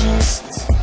just